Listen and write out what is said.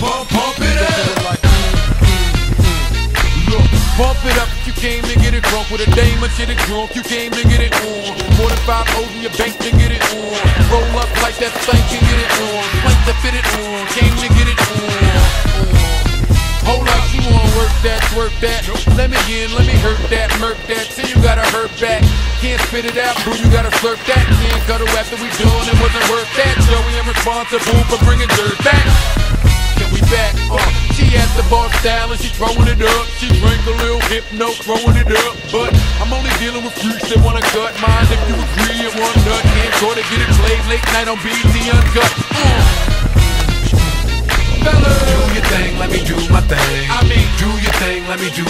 bump, pump it up. Bump it up you came to get it drunk with a dame or shit it drunk. You came to get it on. More than five holes in your bank to get it on. Roll up like that thing can get it on. Plank to fit it on. Came to get it on. on. Hold up, you wanna work that, twerk that. Let me in, let me hurt that, murk that. Say you gotta hurt back. Can't spit it out, boo, you gotta slurp that. Can't cuddle after we doing it wasn't worth that. Joey, I'm responsible for bringing dirt back. Can we back? Uh, she at the bar style and she throwing it up. She drink a little hypno, throwing it up. But I'm only dealing with freaks that wanna cut mine. If you agree, it one nut. Can't go to get it played late night on BET Uncut. Uh. Fellas, Do your thing, let me do my thing. I mean, Do your thing, let me do